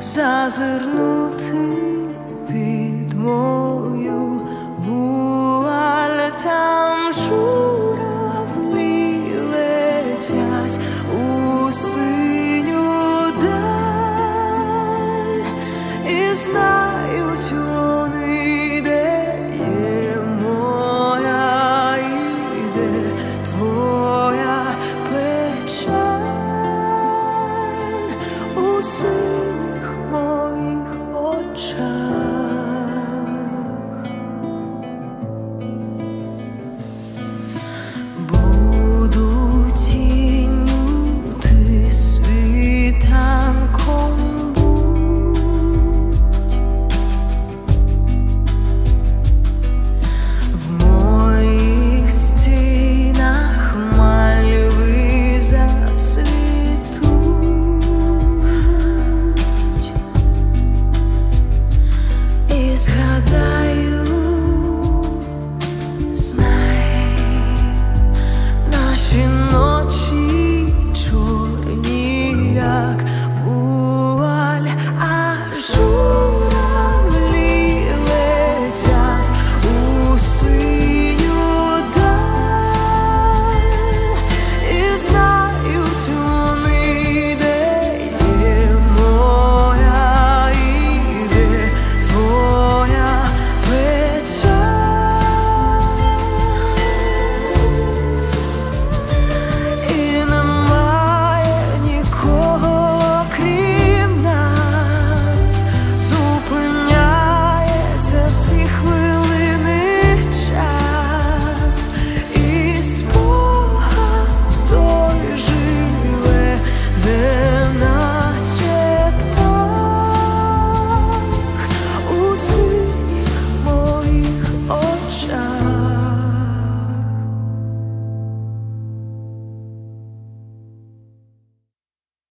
зазирнути під мою вуаль, там журавлі летять у синю даль. І знають вони, де є моя і твоя печаль. У синіх